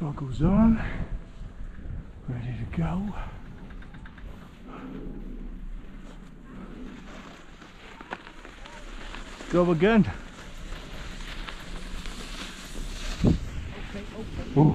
Goggles on. Ready to go. Go again. Ooh.